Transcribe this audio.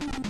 you